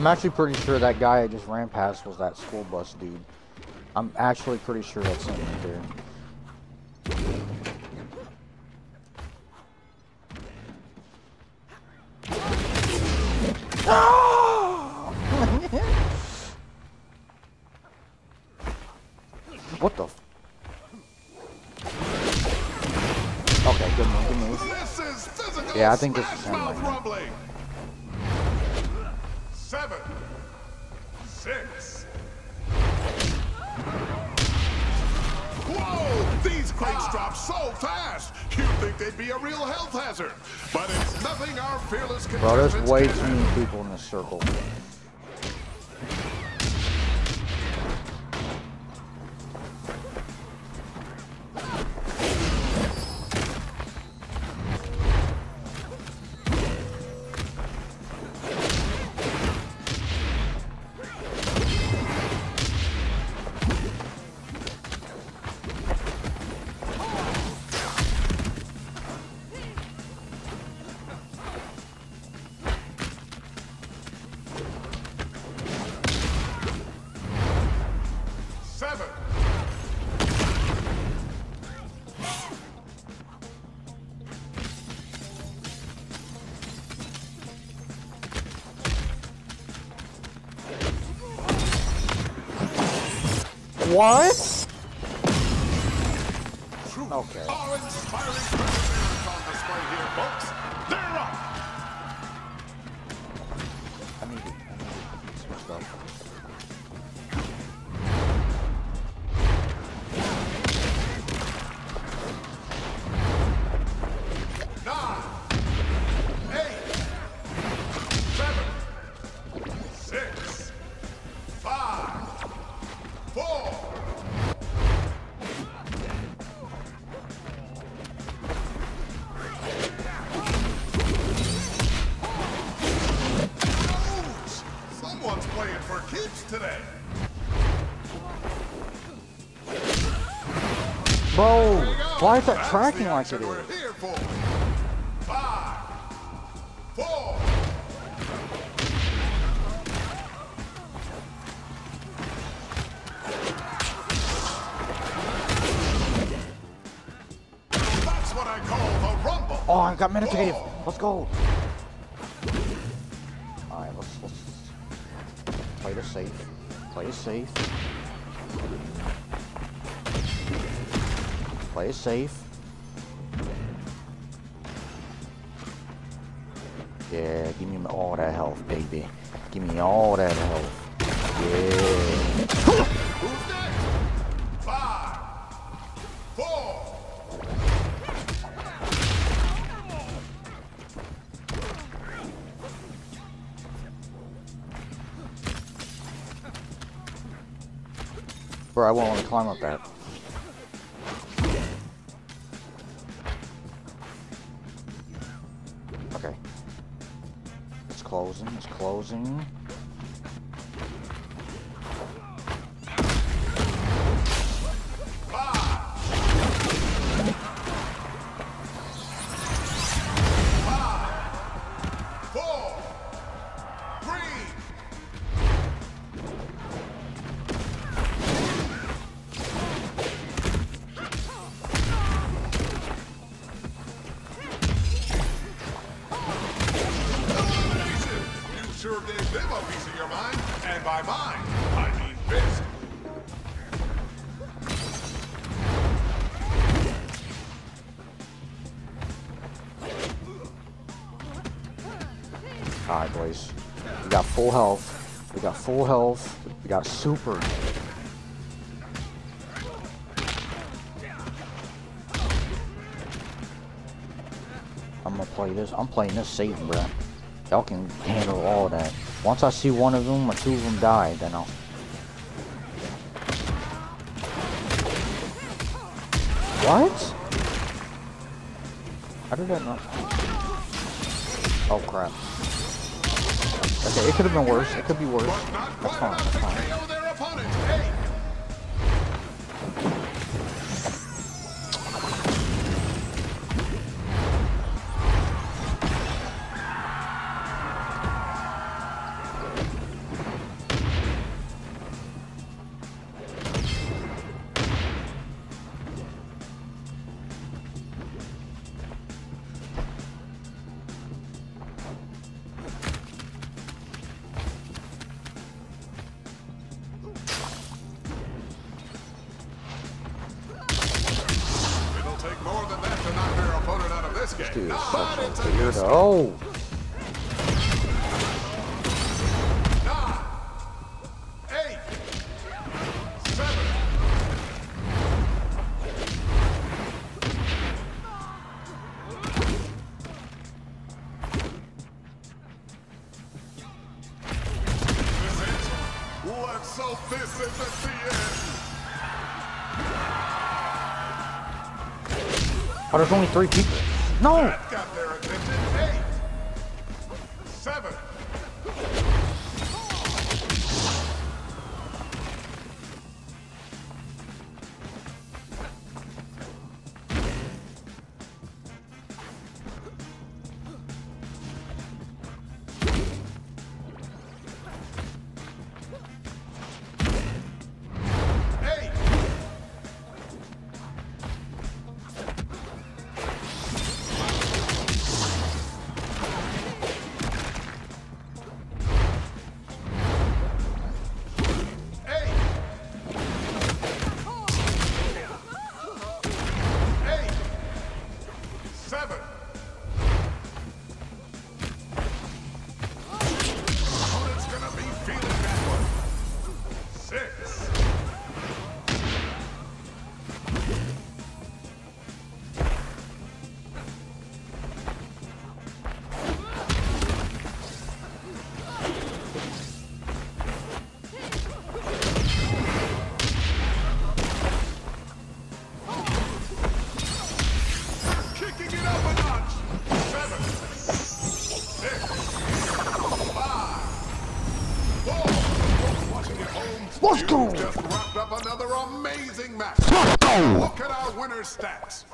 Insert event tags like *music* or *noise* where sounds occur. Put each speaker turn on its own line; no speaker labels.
I'm actually pretty sure that guy I just ran past was that SchoolBus dude. I'm actually pretty sure that's him right there. *laughs* what the? F okay, good move, good move. Yeah, I think this is him right
These crates drop so fast. You'd think they'd be a real health hazard, but it's nothing our fearless.
Bro, there's way too many people in this circle. What? Okay.
Today.
Bro,
Here we go.
why is that
That's
tracking like it is?
here for. Five, four, That's what I call the rumble.
Oh, I got meditative. Let's go. Alright, let's, let's play this safe. Play it safe. Play it safe. Yeah, give me all that health, baby. Give me all that health. Yeah. Bro, I won't want to climb up that. Okay. It's closing, it's closing.
Sure gave them a piece of your mind, and by I mean.
Alright, boys. We got full health. We got full health. We got super. I'm gonna play this. I'm playing this safe, bro. Y'all can handle all that. Once I see one of them or two of them die, then I'll. What? How did that not? Oh crap. Okay, it could have been worse. It could be worse. That's fine. That's fine. The.
Oh, there's only three people. No! Let's go.
Just wrapped up another amazing match.
Let's go!
Look at our winner's stats.